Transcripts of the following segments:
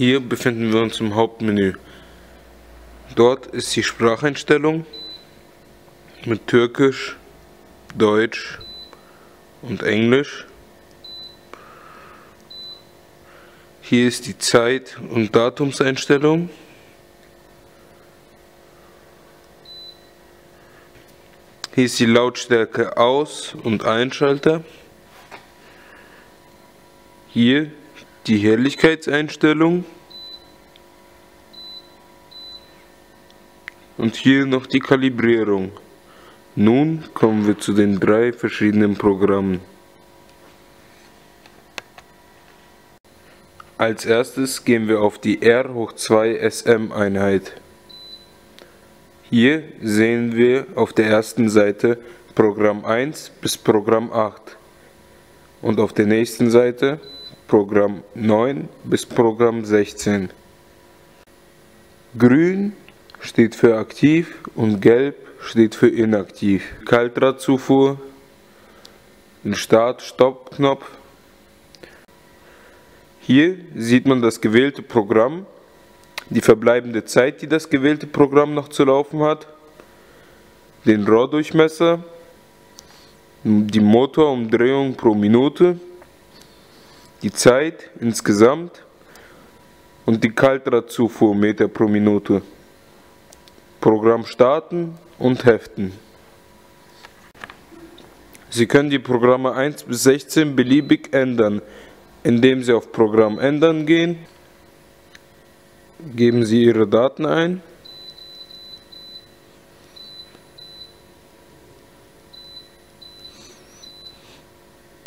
Hier befinden wir uns im Hauptmenü. Dort ist die Spracheinstellung mit Türkisch, Deutsch und Englisch. Hier ist die Zeit- und Datumseinstellung. Hier ist die Lautstärke Aus- und Einschalter. Hier die Helligkeitseinstellung. Und hier noch die Kalibrierung. Nun kommen wir zu den drei verschiedenen Programmen. Als erstes gehen wir auf die R hoch 2 SM Einheit. Hier sehen wir auf der ersten Seite Programm 1 bis Programm 8 und auf der nächsten Seite Programm 9 bis Programm 16. Grün steht für aktiv und gelb steht für inaktiv. Kaltdrahtzufuhr, ein Start-Stopp-Knopf. Hier sieht man das gewählte Programm die verbleibende Zeit, die das gewählte Programm noch zu laufen hat, den Rohrdurchmesser, die Motorumdrehung pro Minute, die Zeit insgesamt und die Kaltdrahtzufuhr Meter pro Minute. Programm starten und heften. Sie können die Programme 1 bis 16 beliebig ändern, indem Sie auf Programm ändern gehen geben Sie Ihre Daten ein.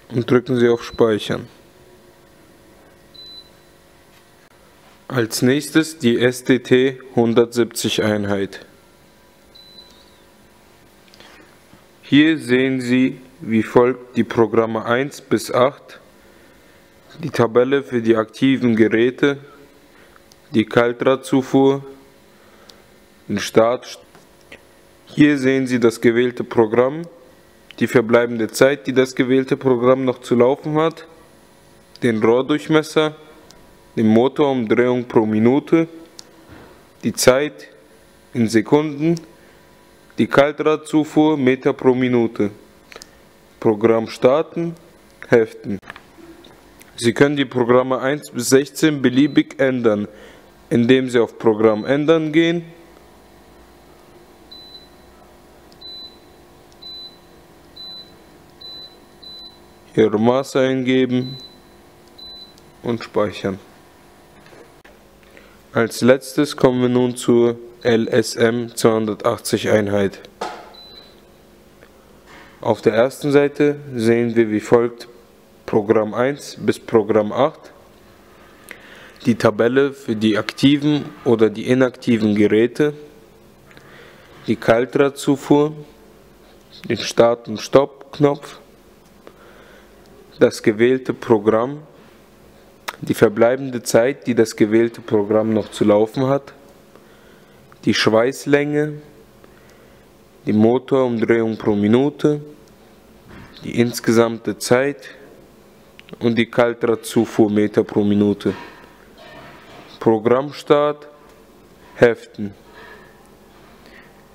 Und drücken Sie auf Speichern. Als nächstes die SDT 170 Einheit. Hier sehen Sie wie folgt die Programme 1 bis 8, die Tabelle für die aktiven Geräte die Kaltdrahtzufuhr, den Start. Hier sehen Sie das gewählte Programm, die verbleibende Zeit, die das gewählte Programm noch zu laufen hat, den Rohrdurchmesser, die Motorumdrehung pro Minute, die Zeit in Sekunden, die Kaltdrahtzufuhr Meter pro Minute. Programm starten, heften. Sie können die Programme 1 bis 16 beliebig ändern indem Sie auf Programm ändern gehen. Ihre Maße eingeben und speichern. Als letztes kommen wir nun zur LSM 280 Einheit. Auf der ersten Seite sehen wir wie folgt Programm 1 bis Programm 8 die Tabelle für die aktiven oder die inaktiven Geräte, die Kaltdrahtzufuhr, den Start- und Stopp-Knopf, das gewählte Programm, die verbleibende Zeit, die das gewählte Programm noch zu laufen hat, die Schweißlänge, die Motorumdrehung pro Minute, die insgesamte Zeit und die Kaltdrahtzufuhrmeter pro Minute. Programmstart heften.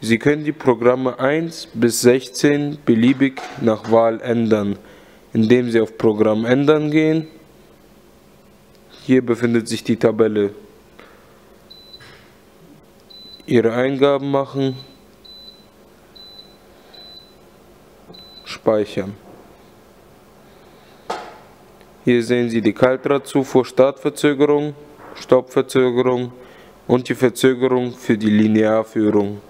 Sie können die Programme 1 bis 16 beliebig nach Wahl ändern, indem Sie auf Programm ändern gehen. Hier befindet sich die Tabelle. Ihre Eingaben machen, speichern. Hier sehen Sie die Kaltdrahtzufuhr Startverzögerung. Stoppverzögerung und die Verzögerung für die Linearführung.